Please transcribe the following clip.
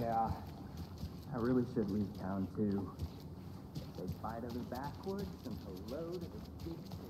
Yeah, I really should leave town too. Say bye to the backwoods and hello to the big.